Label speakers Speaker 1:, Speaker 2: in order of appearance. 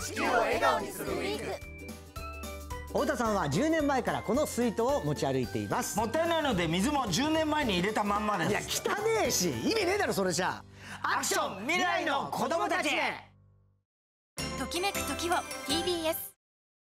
Speaker 1: 地球を笑顔にするウィーク
Speaker 2: 太田さんは10年前からこの水筒を持ち歩いています。
Speaker 3: もったいないので水も10年前に入れたまんまです。
Speaker 2: いや汚ねえし意味ねえだろそれじゃ。
Speaker 3: アクション未来の子供たちへ。
Speaker 4: ときめく時を TBS